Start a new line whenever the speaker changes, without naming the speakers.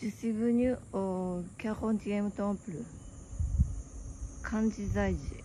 Je suis venu au 40e temple, Kanji Zaiji.